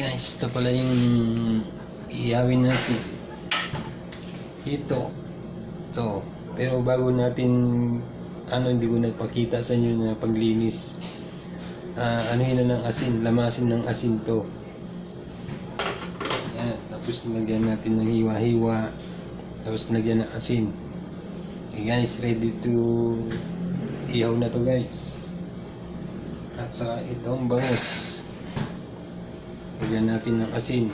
Guys, ito pala yung iawin natin. Ito. Ito. Pero bago natin, ano, hindi ko nagpakita sa inyo na paglinis. Ah, ano yun na ng asin, lamasin ng asin to. Yan. Tapos lagyan natin ng hiwa-hiwa. Tapos lagyan ng asin. Okay guys, ready to ihaw na to guys. At saka itong bangus. Lagyan natin ng asin.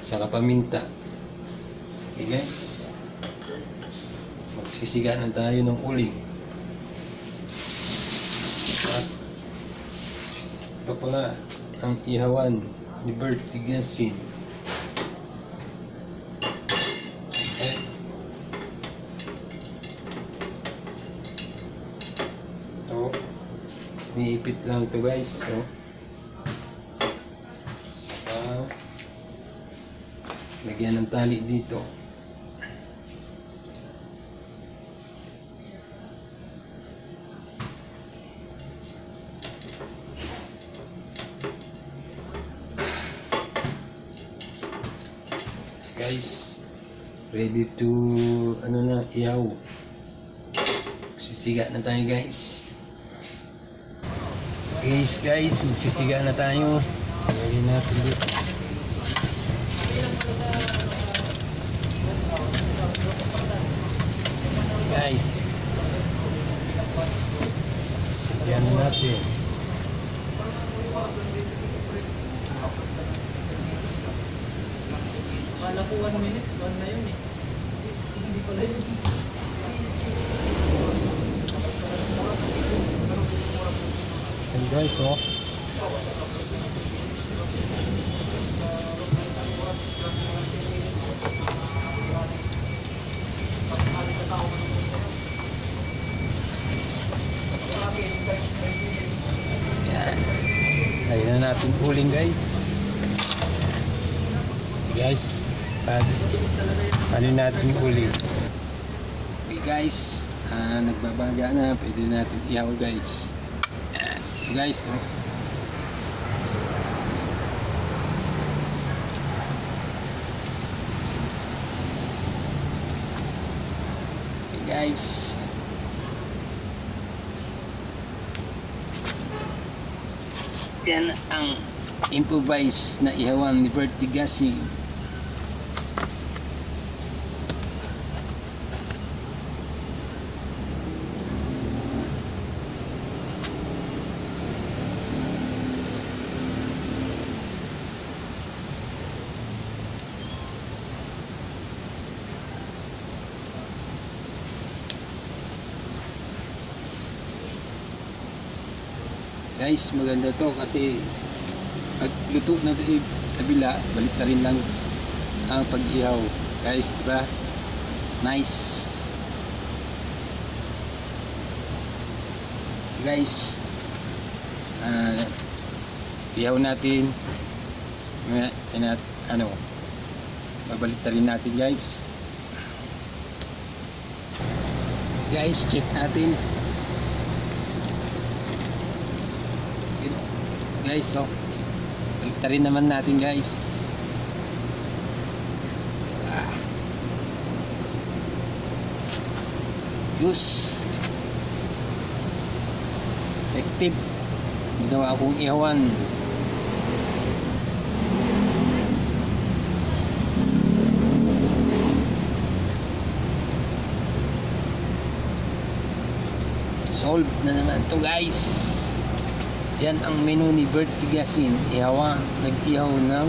Saka paminta. Okay guys. Magsisiga na tayo ng uling. At ito pala ang ihawan ni Bert Tigasin. Okay. Ito. Niipit lang to guys. So, lagyan ng tali dito. Guys, ready to ano na ihaw. Sisiga na tayo guys. Guys, guys, magsisiga na tayo. Lagyan natin dito. Guys. Sigayan na natin. Kala ko 1 minute, 1 na yun eh. Hindi pala yun. And guys, oh. Yan. Ayun na natin uling guys. Guys, ano natin uling. Okay guys, ah, nagbabaga na. Pwede natin ihaw guys. So guys, oh. Okay guys. Yan ang improvise na ihawan ni Bert Tigassi. Guys, maganda to kasi pag luto na sa kabila, balik na rin lang ang pag-ihaw. Guys, diba? Nice. Guys, ah ihaw natin. Inat, ano, babalik na rin natin guys. Guys, check natin. Guys so balik rin naman natin guys. Ah. Yus. Effective. Ginawa akong ihawan solve na naman to guys yan ang menu ni Bert Tigasin. Ihawa, nag-ihaw ng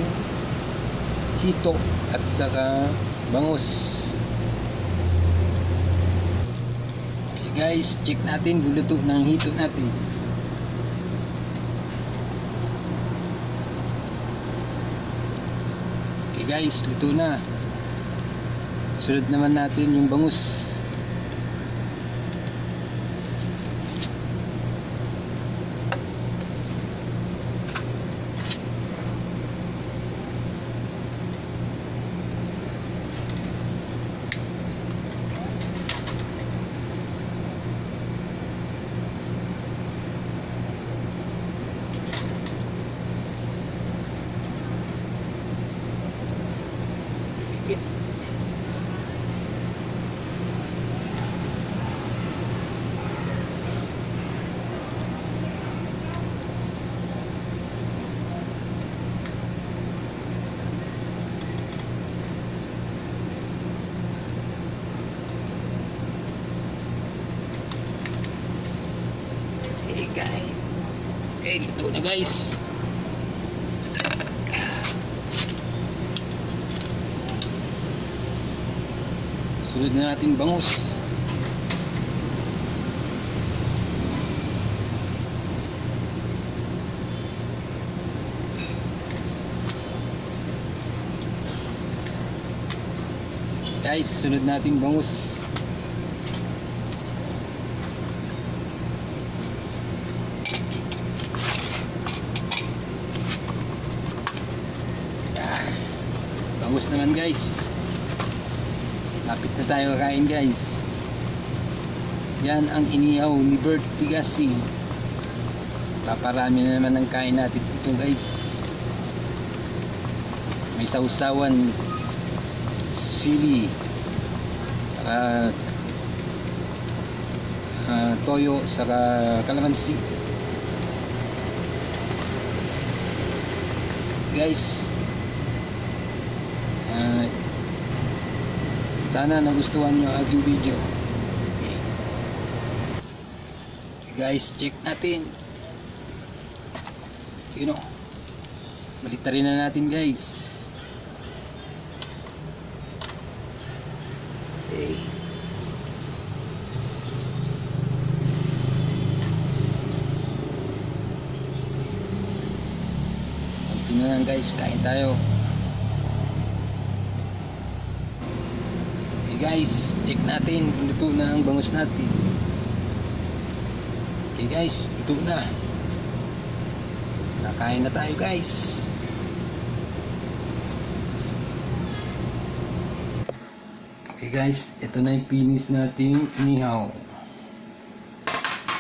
hito at saka bangus. Okay guys, check natin kung luto ng hito natin. Okay guys, luto na. Sunod naman natin yung bangus. Guys. Eh, luto na guys. Sunod na natin bangus. Guys, sunod natin bangus. Bangus naman guys. Lapit na tayo kakain guys. Yan ang inihaw ni Bert Tigasi. Paparami na naman ang kain natin ito guys. May sausawan sili saka ah, toyo saka kalamansi guys ah, sana nagustuhan nyo aking video. Okay. guys check natin. You know balik rin na natin guys. Okay. Lang guys. Kain tayo guys check natin kung luto na ang bangus natin. Okay guys luto na. Kakain na tayo guys. Okay guys ito na yung finish nating inihaw.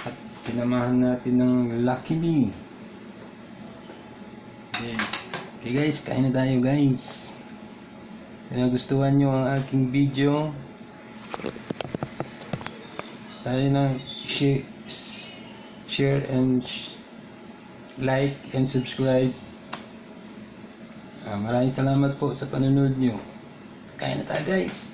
At sinamahan natin ng Lucky Me. Okay. okay guys, kain na tayo guys. Kung nagustuhan nyo ang aking video, sana share, and like and subscribe. Ah, maraming salamat po sa panonood nyo. Kain na tayo guys.